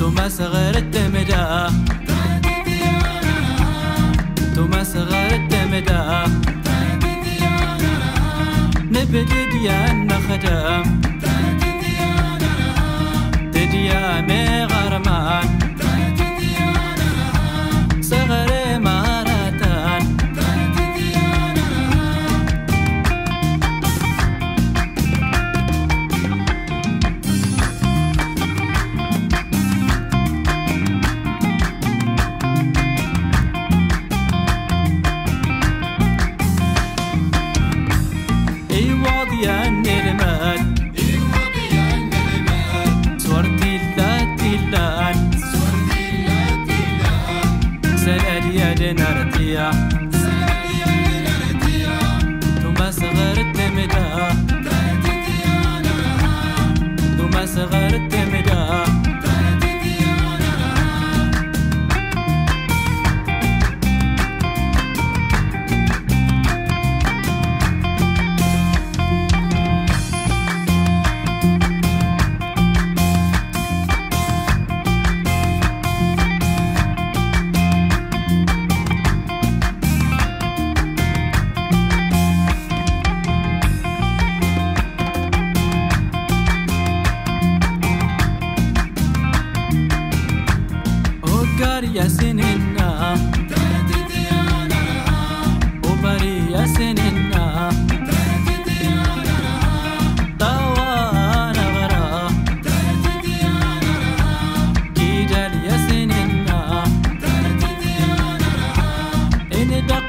توما صغر التمدا توما صغر التمدا نبدي ديان خدم تديا مي غرمان. اي واضيا نرمال صورتي لا تلان وقار يا سننا وبري يا سننا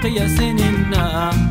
يا سننا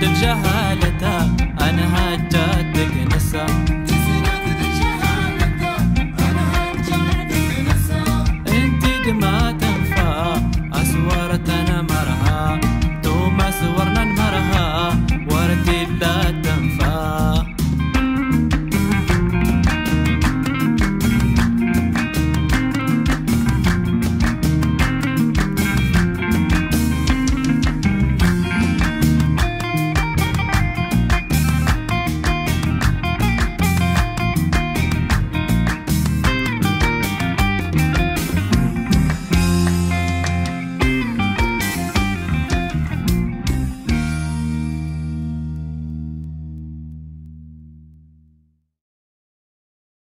منغا بسمة الجهالة